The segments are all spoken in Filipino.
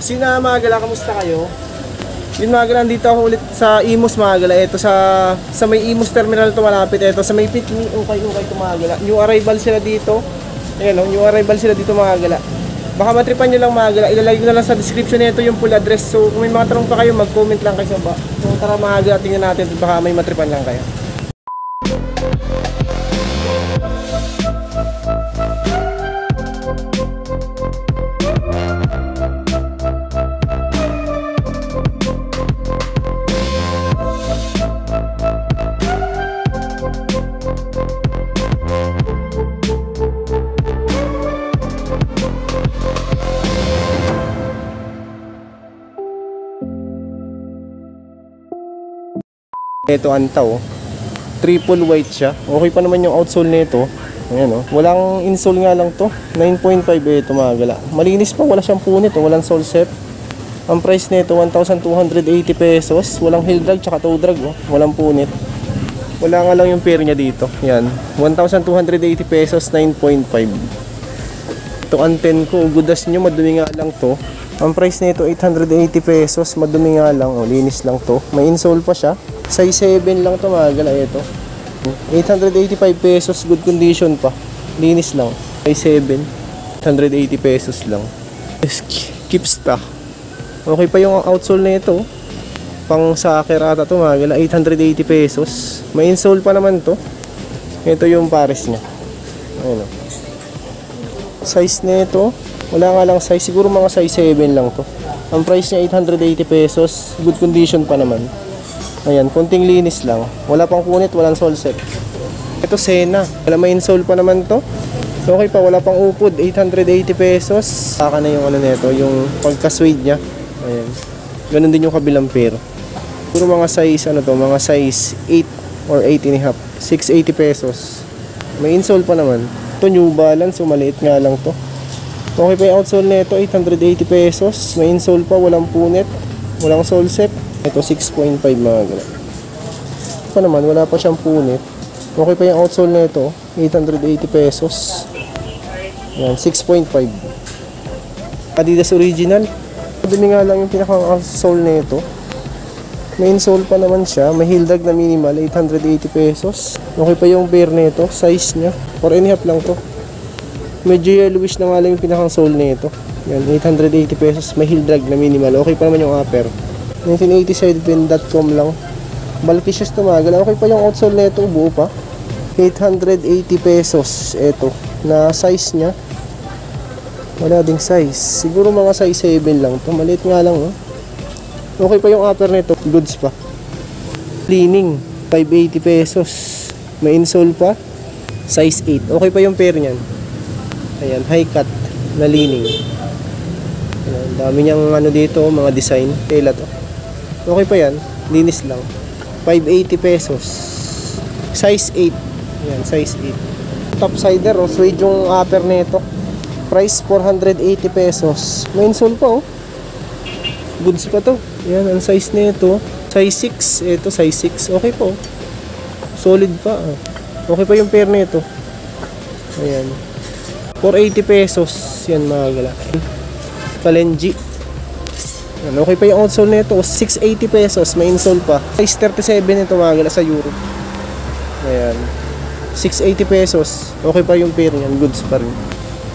Sina mga gala, kamusta kayo? Yun mga gala, dito ako ulit sa Imus mga gala. Ito sa, sa may Imus Terminal to malapit. Ito sa may Pitney, ukay-ukay to mga gala. New arrival sila dito. Ayan o, new arrival sila dito mga gala. Baka matripan nyo lang mga. Ilalagay ko na lang sa description nito yung full address. So kung may mga tanong pa kayo, mag-comment lang kayo ba. So tara mga tingnan natin. Baka may matripan lang kayo. Ito antaw. Triple white siya. Okay pa naman yung outsole nito. Ayan oh. Walang insole nga lang to. 9.5 ito mga. Malinis pa, wala siyang punit, oh. walang sole set. Ang price nito 1,280 pesos. Walang heel drag tsaka toe drag oh. Walang punit. Wala nga lang yung pair niya dito. Yan. 1,280 pesos, 9.5. Ito anten ko, ugudas nyo, madumi nga lang to. Ang price nito 880 pesos, madumi nga lang, oh, linis lang to. May insole pa siya. Size 7 lang to mga gala ito. 885 pesos, good condition pa. Linis lang. Size 7, 180 pesos lang. Keep stock. Okay pa yung outsole nito. Pang soccer ata to mga gala, 880 pesos. May insole pa naman to. Ito yung pares niya. Ayun oh. Size nito, wala nga lang size, siguro mga size 7 lang to. Ang price niya 880 pesos, good condition pa naman. Ayan, konting linis lang. Wala pang kunit, walang sole set. Ito Sena, wala may insole pa naman to. Okay pa, wala pang upod, 880 pesos. Saka na yung ano nito, yung pagka-suede niya. Ayan. Ganun din yung kabilang pair. Puro mga size ano to, mga size 8 or 8 and a half. 680 pesos. May insole pa naman. Ito New Balance, so maliit nga lang to. Okay pa yung outsole nito, 880 pesos. May insole pa, walang punit, walang sole set. Ito 6.5 mga ganun. Ito naman, wala pa siyang punit. Okay pa yung outsole nito, 880 pesos. Yan, 6.5. Adidas Original. Dumi nga lang yung pinaka-sole nito. May insole pa naman siya. May heel na minimal, 880 pesos. Okay pa yung pair nito, size niya. 4 and a half lang to. Medyo yellowish na nga yung pinaka-sole nito. Yan, 880 pesos. May heel drag na minimal. Okay pa naman yung upper. 1980sidepin.com lang. Malaki siya tumagal. Okay pa yung outsole nito, buo pa. 880 pesos. Ito, na size niya. Wala ding size. Siguro mga size 7 lang to. Maliit nga lang, oh. Okay pa yung upper nito. Goods pa. Cleaning. 580 pesos. May insole pa. Size 8. Okay pa yung pair niyan. Ayan, high cut na leaning. Ayan, dami niyang ano dito, mga design. Tela to. Okay pa yan. Linis lang. 580 pesos. Size 8. Ayan, size 8. Topsider, oh. Suede yung upper nito. Price 480 pesos. May insole pa, oh. Goods pa to. Ayan, ang size nito. Size 6. Ito, size 6. Okay po. Solid pa. Oh. Okay pa yung pair nito. Ayan. 480 pesos. Yan mga gala. Kalenji. Yan, okay pa yung outsole nito. 680 pesos. May insole pa. Size 37 ito mga gala sa Europe. Ayan. 680 pesos. Okay pa yung pair niyan. Goods pa rin.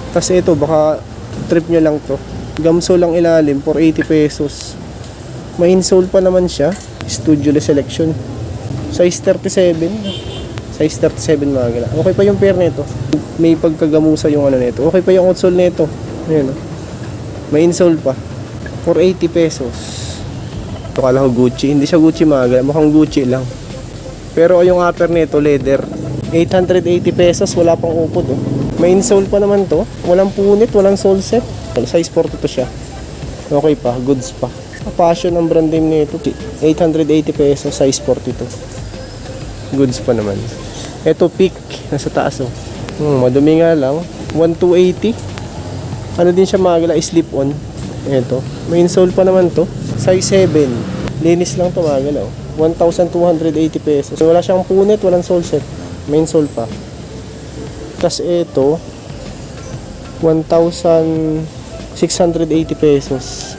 Tapos ito, baka trip nyo lang to. Gamso lang ilalim. 480 pesos. May insole pa naman siya. Studio selection. Size 37. Size 37 mga gala. Okay pa yung pair nito. May pagkagamusa yung ano nito. Okay pa yung outsole nito. Ayan oh. May insole pa. 480 pesos. Ito kala ko Gucci. Hindi siya Gucci mga gala. Mukhang Gucci lang. Pero yung upper nito, leather. 880 pesos. Wala pang upod oh. May insole pa naman to. Walang punit, walang sole set. Size 42 siya. Okay pa, goods pa. Passion ang brand name nito. 880 pesos, size 42. Goods pa naman. Ito peak, nasa taas oh. Hmm, madumi nga lang. 1280. Ano din siya magala, slip on. Ito. May insole pa naman to. Size 7. Linis lang to mga galaw. 1,280 pesos. Wala siyang punit, walang sole set. Main sole pa. Tapos ito, 1,680 pesos.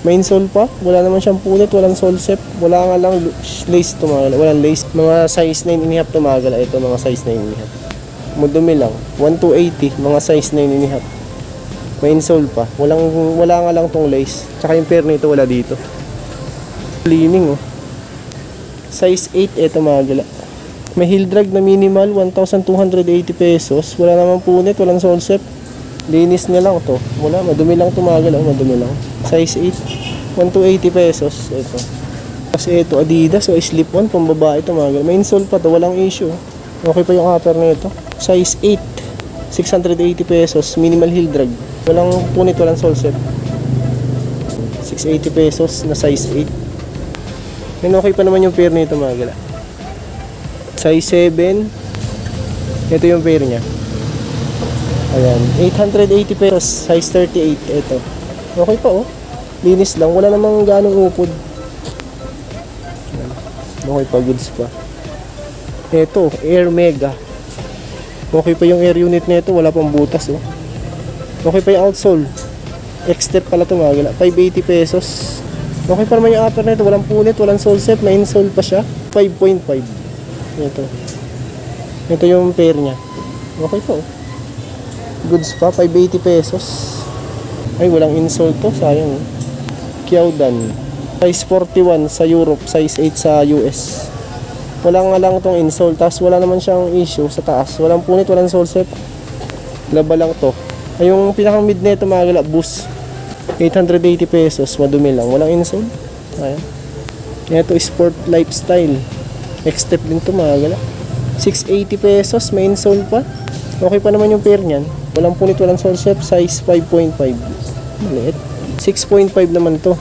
Main sole pa. Wala naman siyang punit, walang sole set. Wala nga lang lace to mga galaw. Walang lace. Mga size 9 and a to galaw. Ito mga size 9 and a half. Mudumi lang. 1,280. Mga size 9 and a half. Main sole pa. Walang, wala nga lang tong lace. Tsaka yung pair nito wala dito. Cleaning oh. Size 8 ito mga. May heel drag na minimal 1,280 pesos. Wala namang punit, walang sole set. Linis na lang to. Wala, madumi lang to mga gala. Madumi lang. Size 8. 1,280 pesos. Ito. Kasi ito Adidas o slip on pambabae ito mga. May insole pa to, walang issue. Okay pa yung upper nito. Size 8. 680 pesos. Minimal heel drag. Walang punit, walang sole set. 680 pesos na size 8. Yan okay pa naman yung pair nito mga. Size 7. Ito yung pair niya. Ayan. 880 pesos. Size 38. Ito. Okay pa oh. Linis lang. Wala namang ganong upod. Okay pa. Goods pa. Ito. Air Mega. Okay pa yung air unit nito. Wala pang butas oh. Okay pa yung outsole. X-step pala ito mga gala. 580 pesos. Okay pa naman yung upper nito. Walang punit, walang sole set. May insole pa siya. 5.5. Ito. Ito yung pair niya. Okay po. Goods pa. 580 pesos. Ay, walang insole to. Sayang. Kyaodan. Size 41 sa Europe. Size 8 sa US. Wala nga lang tong insole. Tapos wala naman siyang issue sa taas. Walang punit, walang sole set. Laba lang to. Ay, yung pinakang mid nito mga gala, boost. 880 pesos, madumi lang. Walang insole. Ayan. Ito, sport lifestyle. X-step din to mga gala. 680 pesos, may insole pa. Okay pa naman yung pair niyan. Walang punit, walang sole set. Size 5.5. Maliit. 6.5 naman to.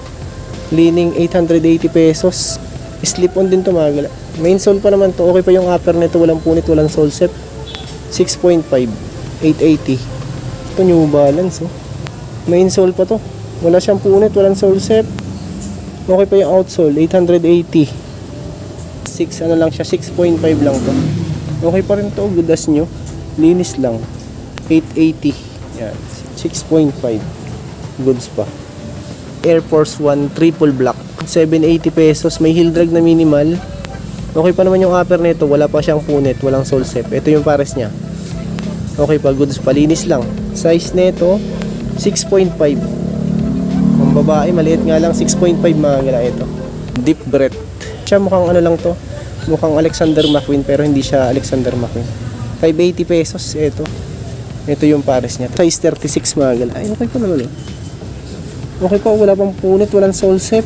Leaning 880 pesos. Slip on din to mga gala. Main sole pa naman to. Okay pa yung upper nito. Walang punit, walang sole set. 6.5. 880. Ito New Balance oh. Main sole pa to. Wala siyang punit, walang sole set. Okay pa yung outsole, 880. 6 ano lang siya, 6.5 lang to. Okay pa rin to, good as nyo. Linis lang. 880. Yan, 6.5. Goods pa. Air Force 1 triple black. 780 pesos. May heel drag na minimal. Okay pa naman yung upper nito. Wala pa siyang punit. Walang sole set. Ito yung pares niya. Okay pa. Goods pa. Linis lang. Size nito 6.5. Ang babae, maliit nga lang. 6.5 mga gala ito. Deep breath. Siya mukhang ano lang to. Mukhang Alexander McQueen pero hindi siya Alexander McQueen. 580 pesos. Ito. Ito yung pares niya. Size 36 mga gala. Ay, okay pa naman eh. Okay pa, wala pang punit, walang sole set.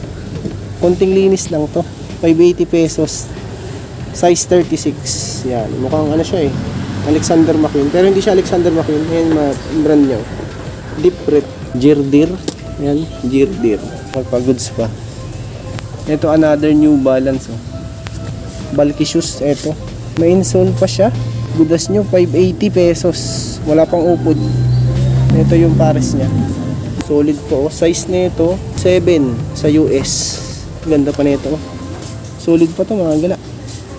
Konting linis lang to. 580 pesos. Size 36. Yan. Mukhang ano siya eh. Alexander McQueen. Pero hindi siya Alexander McQueen. Yan yung brand niya. Deep breath. Jirdir. Yan. Jirdir. Magpa-goods pa. Ito another New Balance. Oh. Bulky shoes. Ito. May insole pa siya. Goodas nyo. 580 pesos. Wala pang upod. Ito yung pares niya. Solid po. oh. Size nito 7 sa US. Ganda pa nito. Solid pa to mga gala.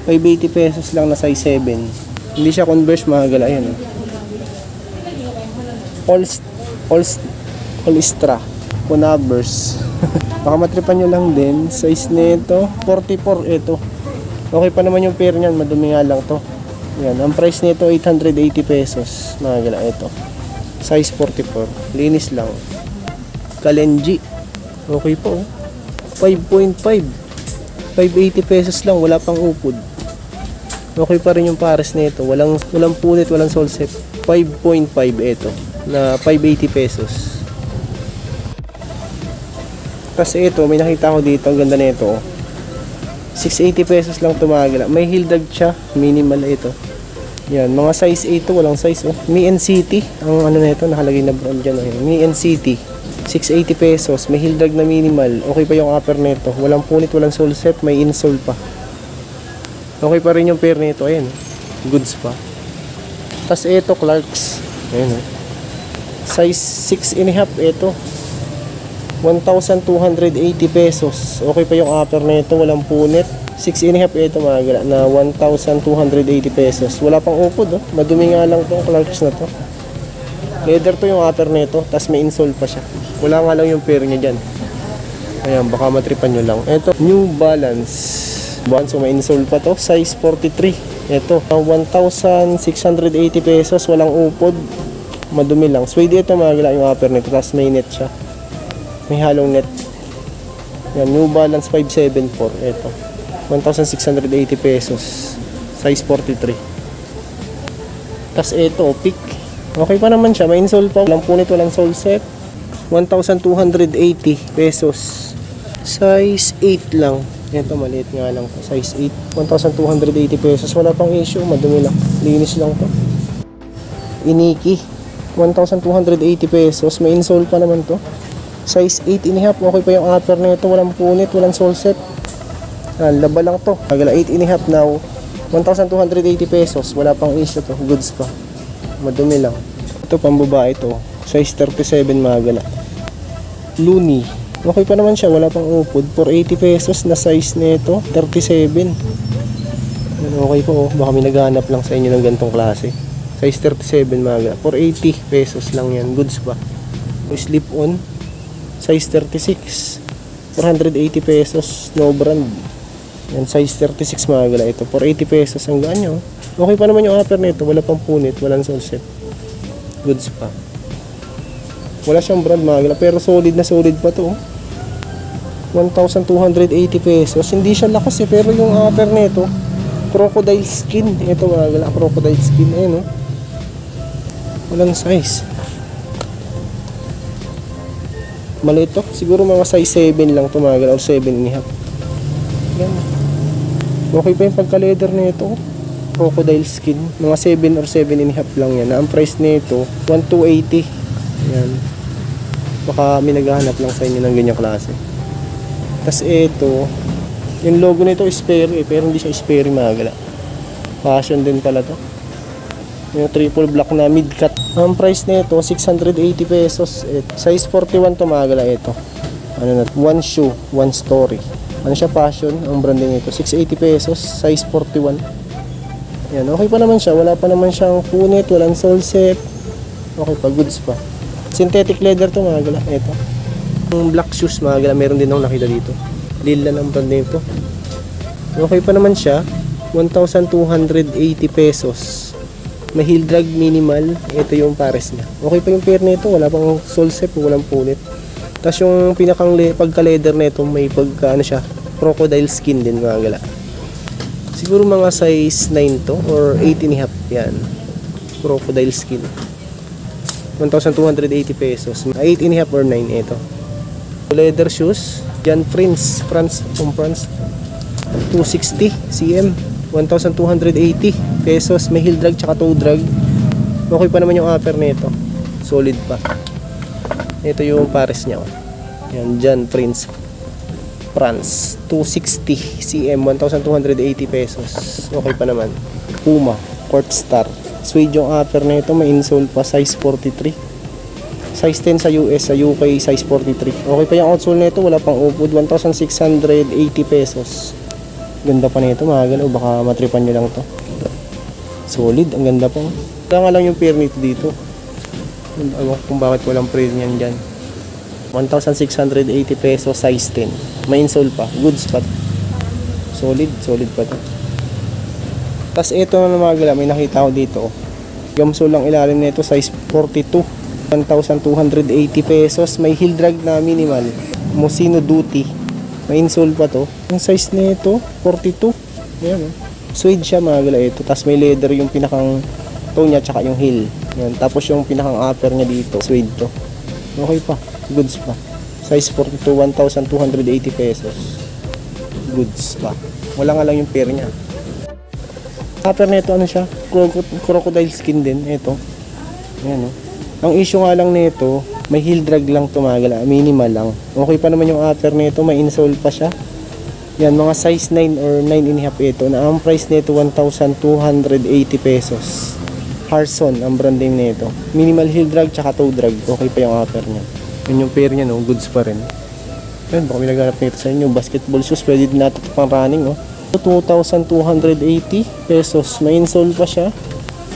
580 pesos lang na size 7. Hindi siya converse mga gala. Ayan. All, all, all Istra. Conabers. Baka matripan nyo lang din. Size nito 44 ito. Okay pa naman yung pair niyan. Madumi nga lang to. Yan. Ang price nito 880 pesos. Mga. Ito. Size 44. Linis lang. Kalenji. Okay po. oh. 5.5. 580 pesos lang. Wala pang upod. Okay pa rin yung pares nito. Walang, walang punit, walang sole set. 5.5 ito. Na 580 pesos. Kasi ito, may nakita ko dito. Ang ganda nito. Oh. 680 pesos lang tumagala. May heel drag siya. Minimal ito. Yan, mga size 8 to, walang size oh. Mi and City, ang ano nito nakalagay na brand diyan oh. Mi and City. 680 pesos, may heel drag na minimal. Okay pa yung upper nito. Walang punit, walang sole set, may insole pa. Okay pa rin yung pair nito, ayan. Goods pa. Tapos ito, Clarks. Ayan oh. Size 6 and a half ito. 1,280 pesos. Okay pa yung upper nito, walang punit. 6 and a half ito mga na 1,280 pesos. Wala pang upod, oh. madumi nga lang tong Clarks na to. Leather to yung upper nito, tas may insole pa siya. Wala nga lang yung pair niya dyan. Ayan, baka matripan nyo lang. Ito, New Balance. Balance, so may insole pa to. Size 43. Ito, uh, 1,680 pesos. Walang upod. Madumi lang. Suede ito mga yung upper nito. Tapos may net siya. May halong net. Yan, New Balance 574. Ito. 1,680 pesos. Size 43. Tapos ito, pick. Okay pa naman siya. May insole pa. Walang punit, walang sole set. 1,280 pesos. Size 8 lang. Ito, maliit nga lang to. Size 8. 1,280 pesos. Wala pang issue. Madumi lang. Linis lang to. Iniki. 1,280 pesos. May insole pa naman to. Size 8 and a half. Okay pa yung upper na ito. Walang punit, walang sole set. Ah, laba lang to. Agala 8 and a half now. 1,280 pesos. Wala pang issue to. Goods pa. Madumi lang. Ito pang babae to. Size 37 mga gala. Looney. Okay pa naman siya. Wala pang upod. 480 pesos na size nito. 37. Yan, Okay po. Oh. Baka may naghanap lang sa inyo ng gantong klase. Size 37 mga gala. 480 pesos lang yan. Goods pa. Slip on. Size 36. 480 pesos. No brand. Yan, size 36 mga gala ito. 480 pesos ang gaan. Okay pa naman yung upper nito. Wala pang punit. Walang sunset. Goods pa. Wala siyang brand mga gala. Pero solid na solid pa to. oh. 1,280 pesos. Hindi siya lakas eh. Pero yung upper nito, crocodile skin. Ito mga gala. Crocodile skin. Ayan oh. Walang size. Maliit to. Siguro mga size 7 lang gala. Or 7 and a half. Yan. Okay pa yung pagka-leather nito. Crocodile skin. Mga 7 or 7 and a half lang yan. Ang price nito, 1,280. Yan. Baka may naghahanap lang sa inyo ng ganyang klase. Tapos ito, yung logo nito is Sperry eh, pero hindi siya Sperry mga gala. Fashion din pala to. Yung triple black na mid-cut. Ang price nito, 680 pesos. Et, size 41 to mga gala ito. Ano na, one shoe, one story. Ano siya fashion, ang branding nito. 680 pesos, size 41. Yan, okay pa naman siya. Wala pa naman siyang punit, walang sole set. Okay pa, goods pa. Synthetic leather to mga. Ito. Yung black shoes mga gala, meron din akong nakita dito. Lila ng brand nito. Okay pa naman siya. 1,280 pesos. May heel drag minimal. Ito yung pares niya. Okay pa yung pair nito. Wala pang sole set, walang punit. Tapos yung pinakang le- pagka-leather nito, may pagka ano siya, crocodile skin din mga gala. Siguro mga size 9 to or 8 and a half yan. Crocodile skin. 1,280 pesos. 8 and a half or 9 ito. Leather shoes. Jan Prince. France. From France. 260 cm. 1,280 pesos. May heel drag tsaka toe drag. Okay pa naman yung upper nito. Solid pa. Ito yung pares niya. oh. Yan. Jan Prince. France. 260 cm. 1,280 pesos. Okay pa naman. Puma. Court Star. Suede yung upper na ito. May insole pa. Size 43. Size 10 sa US. Sa UK, size 43. Okay pa yung outsole na ito. Wala pang upod. 1,680 pesos. Ganda pa nito mga galaw. Baka matripan nyo lang to. Solid. Ang ganda pa. Kaya nga lang yung pair nito dito. Ewan kung bakit walang premium dyan. 1,680 pesos. Size 10. May insole pa. Goods pa. Solid. Solid pa to. Tapos ito na mga gala, may nakita ko dito. Gamsol lang ilalim nito, size 42. 1,280 pesos. May heel drag na minimal. Mosino Duty. May insole pa to. Yung size nito, 42. Ayan oh. Suede siya mga gala ito. Tapos may leather yung pinakang toe niya tsaka yung heel. Yan. Tapos yung pinakang upper niya dito, suede to. Okay pa. Goods pa. Size 42, 1,280 pesos. Goods pa. Wala nga lang yung pair niya. Upper nito ano siya? Croco- Crocodile skin din. Ito. Ayan o. Ang issue nga lang nito, may heel drag lang tumagala. Minimal lang. Okay pa naman yung upper nito. May insole pa siya. Yan, mga size 9 or 9 and a half ito. Na ang price nito, 1,280 pesos. Harson, ang branding nito. Minimal heel drag, tsaka toe drag. Okay pa yung upper niya. Yun yung pair niya, no? Goods pa rin. Ayun, baka may nito sa inyo. Basketball shoes, pwede din natin pang running, oh. 2,280 pesos. May insole pa siya.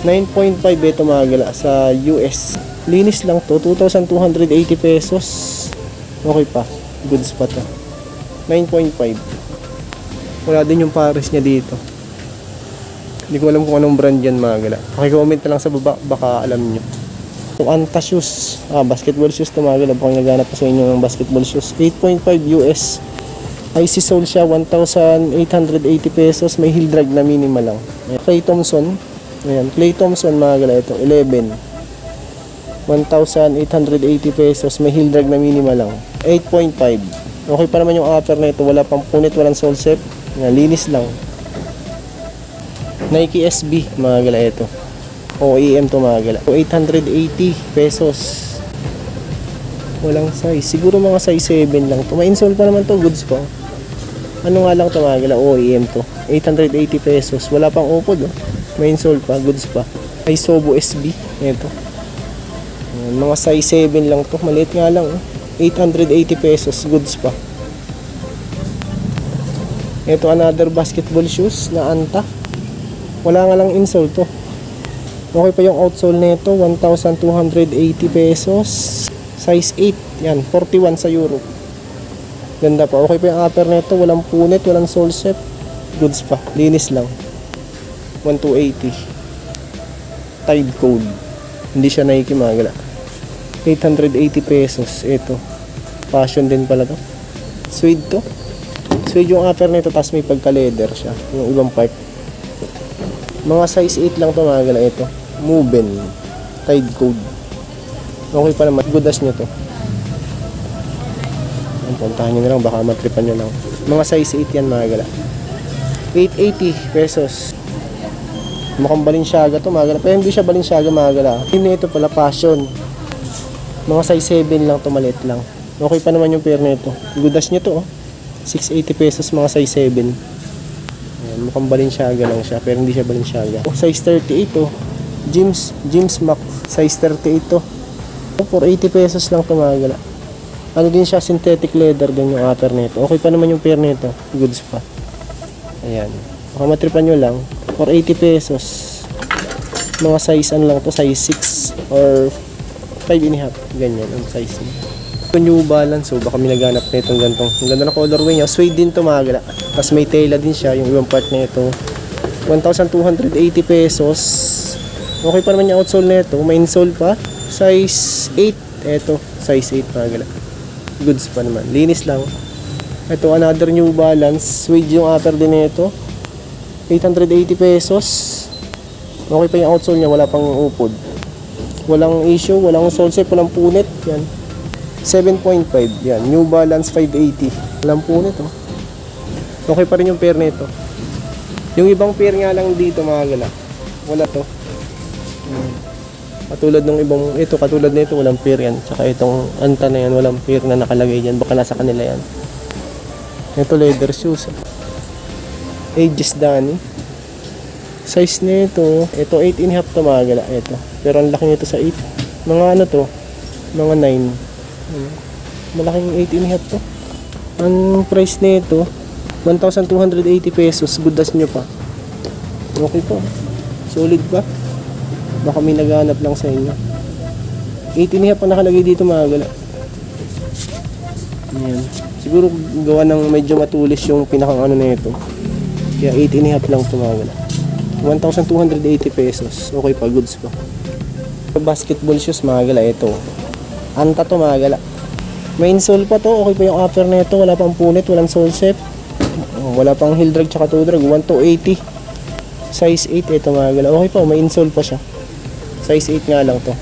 9.5 ito mga sa US. Linis lang to. 2,280 pesos. Okay pa. Goods pa to. 9.5. Wala din yung pares niya dito. Hindi ko alam kung anong brand yan mga gala. Pakicomment na lang sa baba. Baka alam nyo. Yung Anta shoes. Ah, basketball shoes to mga gala. Baka naghanap pa sa inyo ng basketball shoes. 8.5 US. IC Soul siya, 1,880 pesos. May heel drag na minimal lang. Clay Thompson. Ayan. Clay Thompson mga gala ito. 11. 1,880 pesos. May heel drag na minimal lang. 8.5. Okay pa naman yung upper na ito. Wala pang punit, walang sole set. Ayan, linis lang. Nike SB mga gala ito. OEM to mga gala. 880 pesos. Walang size. Siguro mga size 7 lang to. May insole pa naman to. Goods pa. Ano nga lang to mga gala? OEM to. 880 pesos. Wala pang upod oh. May insole pa. Goods pa. Ay Sobo SB. Ito. Ayan, mga size 7 lang to. Maliit nga lang oh. 880 pesos. Goods pa. Ito another basketball shoes na anta. Wala nga lang insole to. Okay pa yung outsole nito, 1,280 pesos. Size 8, yan, 41 sa Europe. Ganda pa. Okay pa yung upper nito, walang punit, walang sole set. Goods pa, linis lang. 1,280. Tide code. Hindi siya Nike magala. 880 pesos. Ito. Fashion din pala to. Suede to. Suede yung upper nito, tapos may pagka-leather siya. Yung ibang part. Mga size 8 lang to mga gala ito. Muben. Tide code. Okay pa naman. Good as nyo to. Puntahan nyo na lang. Baka matripan nyo lang. Mga size 8 yan mga gala. 880 pesos. Mukhang Balenciaga to mga gala. Pero hindi siya Balenciaga mga gala. Hindi ito pala fashion. Mga size 7 lang to maliit lang. Okay pa naman yung pair na ito. Good as nyo to oh. 680 pesos mga size 7. Ayan, mukhang Balenciaga lang siya, pero hindi siya Balenciaga. Oh, size 38 oh. James, James Mac, size 38 oh. Oh, 480 pesos lang ito mga. Ano din siya, synthetic leather din yung upper nito. Okay pa naman yung pair nito. Goods pa. Ayan. Baka matripan nyo lang. 480 pesos. Mga size ano lang to, size 6 or 5 and a half. Ganyan ang size niya. Ito New Balance, so baka may naghanap na itong gantong. Ang ganda ng colorway niya. Suede din to mga. Tapos may tela din siya, yung ibang part na ito. 1,280 pesos. Okay pa naman yung outsole na ito. May insole pa. Size 8. Ito, size 8 mga. Goods pa naman. Linis lang. Ito, another New Balance. Suede yung upper din na ito. 880 pesos. Okay pa yung outsole niya. Wala pang upod. Walang issue. Walang sole set. Walang punit. Yan. 7.5. Yan. New Balance 580. Walang punit oh. Okay pa rin yung pair nito. Yung ibang pair nga lang dito mga gala. Wala to. Katulad ng ibang, ito katulad nito walang pair yan. Tsaka itong anta na yan, walang pair na nakalagay dyan. Baka nasa kanila yan. Ito leather shoes. Ages Danny. Size nito, ito 8 and a half gala. Ito. Pero ang laki nito sa 8. Mga ano to? Mga 9. Hmm. Malaking 8 and a half to. Ang price nito, 1,280 pesos. Good as nyo pa. Okay po. Solid pa. Baka may naghanap lang sa inyo. 18 half pa nakalagay dito mga gala. Ayan. Siguro gawa ng medyo matulis yung pinakang ano na. Kaya 18 half lang ito mga gala. 1,280 pesos. Okay pa, goods pa. Basketball shoes mga gala. Ito. Anta to mga gala. Main sole pa to. Okay pa yung upper na ito. Wala pang punit. Walang sole set. Oh, wala pang heel drag tsaka toe drag 1280 size 8 ito mga gala okay pa may insole pa siya size 8 nga lang to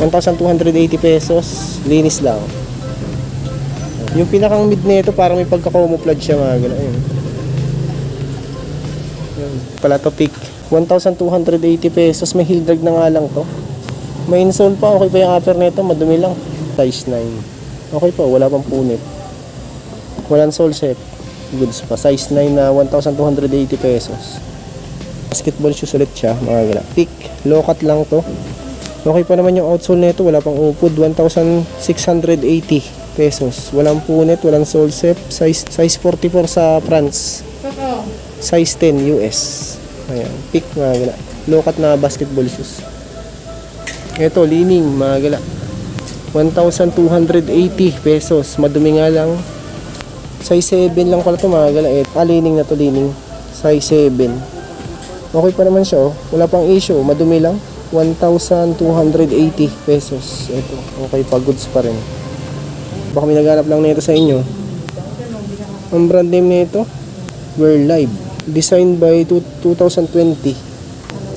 1,280 pesos linis lang yung pinakang mid nito parang may pagka-camouflage siya mga gala ayun yun pala to pick 1,280 pesos. May heel drag na nga lang to. May insole pa. Okay pa yung upper nito. Madumi lang. Size 9 okay pa wala pang punit. Walang sole set goods pa. Size 9 na 1,280 pesos. Basketball shoes ulit siya, mga gala. Thick, low cut lang to. Okay pa naman yung outsole nito, wala pang upod, 1,680 pesos. Walang punit, walang sole set, size, size 44 sa France. Size 10 US. Ayan, pick mga gala. Lokat na basketball shoes. Ito, lining mga gala. 1,280 pesos. Madumi nga lang. Size 7 lang pala ito mga gala. Eh, ah, lining na to lining. Size 7. Okay pa naman siya oh. Wala pang issue. Madumi lang. 1,280 pesos. Ito. Okay pa. Goods pa rin. Baka may naghanap lang nito sa inyo. Ang brand name nito, We're Live. Designed by two- 2020.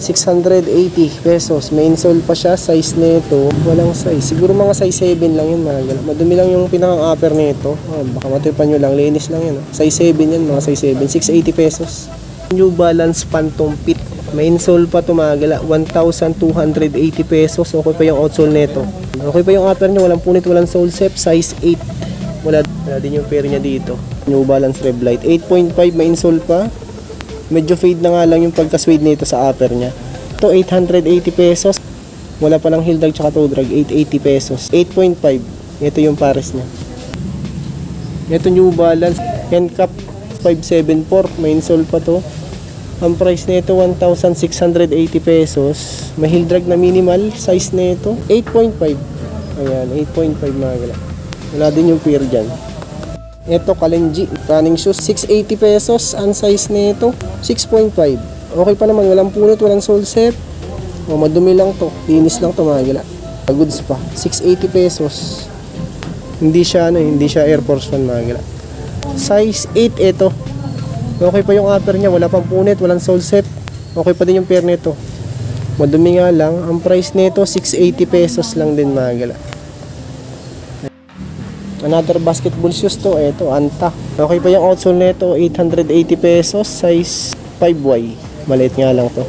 680 pesos. May insole pa siya. Size nito, walang size. Siguro mga size 7 lang yun, mga gala. Madumi lang yung pinaka-upper nito. Ah, baka matripan nyo lang. Linis lang yun. Oh. Size 7 yan, mga size 7. 680 pesos. New Balance Phantom Pit. May insole pa ito, mga gala. 1,280 pesos. Okay pa yung outsole nito. Okay pa yung upper niya. Walang punit, walang sole set. Size 8. Wala, wala din yung pair niya dito. New Balance Red Light. 8.5 may insole pa. Medyo fade na nga lang yung pagka-suede nito sa upper niya. Ito 880 pesos. Wala pa lang heel drag tsaka toe drag. 880 pesos. 8.5. Ito yung pares niya. Ito New Balance. Hand cap 574. May insole pa to. Ang price nito 1,680 pesos. May heel drag na minimal. Size nito 8.5. Ayan, 8.5 mga gala. Wala din yung pair dyan. Ito, Kalenji. Running shoes, 680 pesos. Ang size nito, 6.5. Okay pa naman, walang punit, walang sole set. O, madumi lang to. Linis lang to, mga. Goods pa. 680 pesos. Hindi siya, ano, hindi siya Air Force One, mga gila. Size 8 ito. Okay pa yung upper niya, wala pang punit, walang sole set. Okay pa din yung pair nito. Madumi nga lang. Ang price nito, 680 pesos lang din, mga gila. Another basketball shoes to, eto, Anta. Okay pa yung outsole nito, 880 pesos, size 5Y. Maliit nga lang to.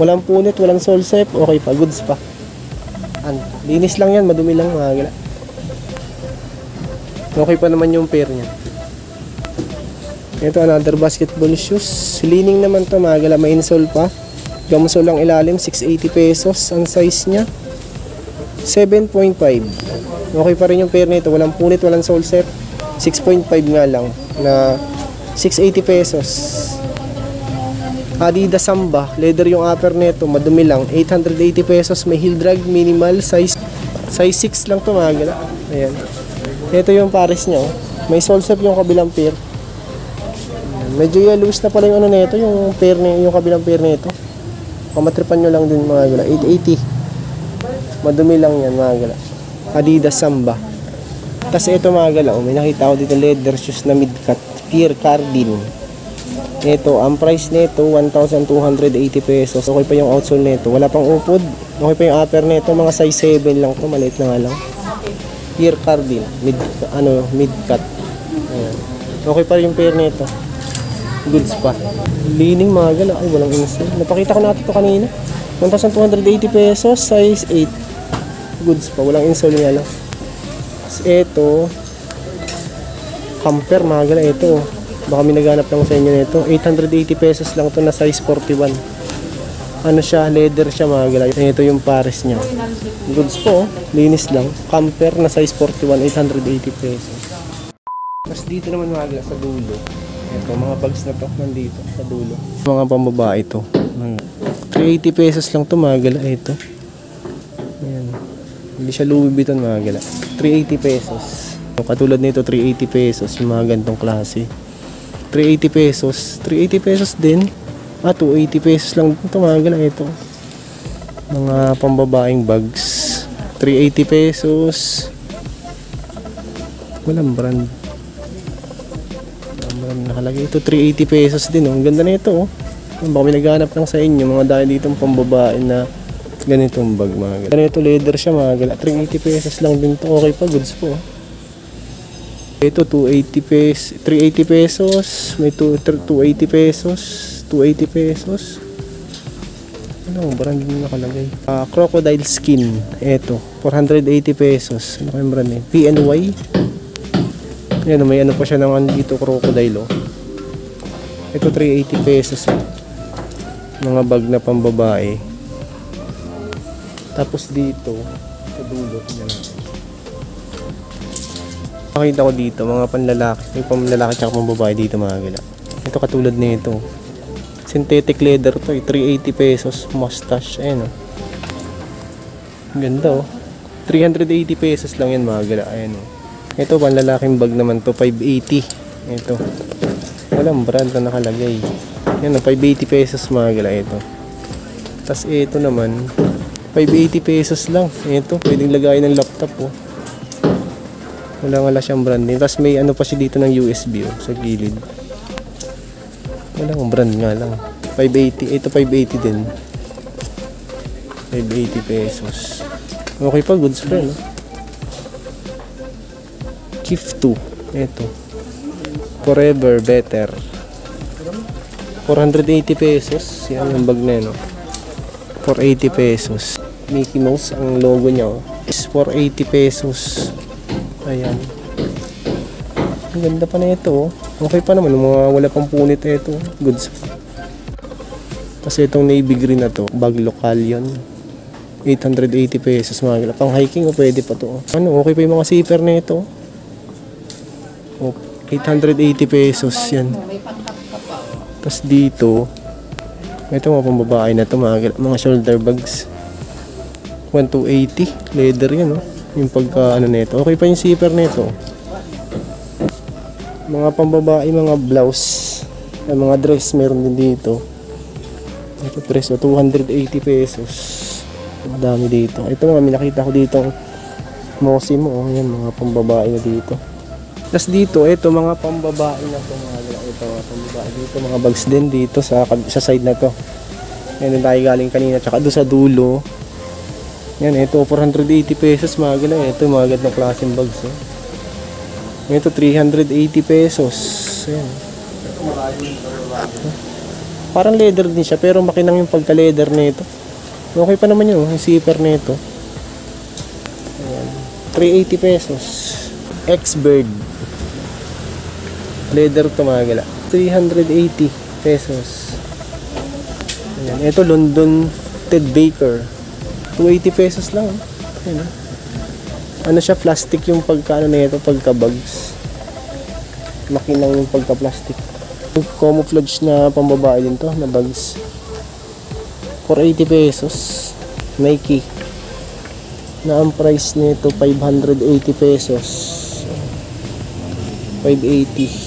Walang punit, walang sole set, okay pa, goods pa. Anta. Linis lang yan, madumi lang mga gila. Okay pa naman yung pair niya. Ito, another basketball shoes. Lining naman to, mga gila, may insole pa. Gamusol lang ilalim, 680 pesos. Ang size niya, 7.5. Okay pa rin yung pair nito. Walang punit, walang sole set. 6.5 nga lang. Na 680 pesos. Adidas Samba. Leather yung upper nito. Madumi lang. 880 pesos. May heel drag. Minimal. Size size 6 lang to mga gala. Ayan. Ito yung pares niya. Oh. May sole set yung kabilang pair. Medyo yellowish na pala yung ano nito. Yung pair ni yung kabilang pair nito. Pamatripan nyo lang din mga gala. 880. Madumi lang yan mga gala. Adidas Samba. Tapos ito mga galaw, may nakita ko dito leather shoes na mid-cut. Pierre Cardin. Ito, ang price nito 1,280 pesos. Okay pa yung outsole nito. Wala pang upod. Okay pa yung upper nito. Mga size 7 lang to. Maliit na nga lang. Pierre Cardin. Mid, ano, mid-cut. Okay pa rin yung pair nito. Goods pa. Leaning mga galaw. Ay, walang insole. Napakita ko natin to kanina. 1,280 pesos. Size 8 goods pa. Walang insole nga lang. Tapos ito, hamper mga gala. Ito, baka may naghanap lang sa inyo nito. 880 pesos lang to na size 41. Ano siya, leather siya mga gala. Ito yung pares niya. Goods po, oh. linis lang. Camper na size 41, 880 pesos. Tapos dito naman mga gala sa dulo. Ito, mga bags na to nandito sa dulo. Mga pambabae ito. 380 pesos lang to mga gala. Ito. Hindi siya Louis Vuitton mga gala. 380 pesos. Katulad nito 380 pesos yung mga gantong klase. 380 pesos. 380 pesos din. Ah, 280 pesos lang ito mga gala ito. Mga pambabaeng bags. 380 pesos. Walang brand. Walang brand nakalagay. Ito 380 pesos din. Oh. Ang ganda na ito. Oh. Baka may naghanap lang sa inyo. Mga dahil dito pambabae na ganitong bag mga gala. Ganito leather siya mga gala. 380 pesos lang din to. Okay pa, goods po. Ito 280 pesos, 380 pesos, may 2 280 pesos, 280 pesos. Ano, brand din nakalagay. Ah, crocodile skin. Ito, 480 pesos. Ano kayong brand eh? PNY. Yan, may ano pa siya naman dito crocodile oh. Ito 380 pesos. Mga bag na pambabae. Tapos dito, sa dulo, natin. Makita ko dito, mga panlalaki. May panlalaki tsaka pambabae dito mga gala. Ito katulad nito. Synthetic leather to, eh, 380 pesos, mustache, ayan oh. Ang Ganda oh. 380 pesos lang yan mga gala, ayan oh. Ito panlalaking bag naman to, 580. Ito. Walang brand na nakalagay. Yan oh, 580 pesos mga gala ito. Tapos ito naman, 580 pesos lang. Ito, pwedeng lagay ng laptop oh. Wala wala siyang brand din. Tapos may ano pa siya dito ng USB oh, sa gilid. Wala ang brand nga lang. 580. Ito 580 din. 580 pesos. Okay pa, goods pa no? Gift 2. Ito. Forever better. 480 pesos. Yan yung bag na yun, no? 480 pesos. Mickey Mouse ang logo niya, oh. Is 480 pesos. Ayan. Ang ganda pa na ito, oh. Okay pa naman, mga wala pang punit ito. Goods. Kasi itong navy green na to, bag lokal yun. 880 pesos mga. Pang hiking o pwede pa to. oh. Ano, okay pa yung mga zipper na ito. Oh, 880 pesos yan. Tapos dito, ito mga pambabae na to mga, mga shoulder bags. 1280 leather yan oh. Yung pagka ano nito. Okay pa yung zipper nito. Mga pambabae, mga blouse, ay mga dress meron din dito. Ito dress oh, 280 pesos. Ang dito. Ito mga minakita ko dito Mosim oh, yan mga pambabae na dito. Tapos dito, ito mga pambabae na to mga ito pambabae dito, mga bags din dito sa sa side na to. Yan tayo galing kanina, tsaka doon sa dulo. Yan, ito 480 pesos mga gala. Ito mga gandang klaseng bags. Oh. Ito 380 pesos. Yan. Parang leather din siya pero makinang yung pagka-leather nito. Okay pa naman yun, oh, yung zipper nito. Ayan. 380 pesos. X-Bird. Leather to mga gala. 380 pesos. Ayan. Ito London Ted Baker. 280 pesos lang. oh. Ayan, oh. Ano siya, plastic yung pagka ano na ito, pagka bags. Makinang yung pagka plastic. Camouflage na pambabae din to, na bags. 480 pesos. Nike. Na ang price nito 580 pesos. 580.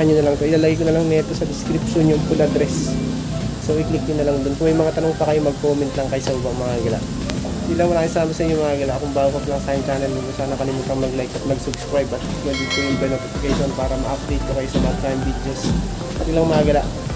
Puntahan nyo na lang to. Ilalagay ko na lang nito sa description yung full address. So i-click nyo na lang doon. Kung may mga tanong pa kayo, mag-comment lang kayo sa ubang mga gala. Hindi lang maraming sama sa inyo mga gala. Kung bago ka lang sa aking channel, huwag sana kalimutang mag-like at mag-subscribe at mag-hit ko yung bell notification para ma-update ko kayo sa mga time videos. Hindi lang mga gala. So,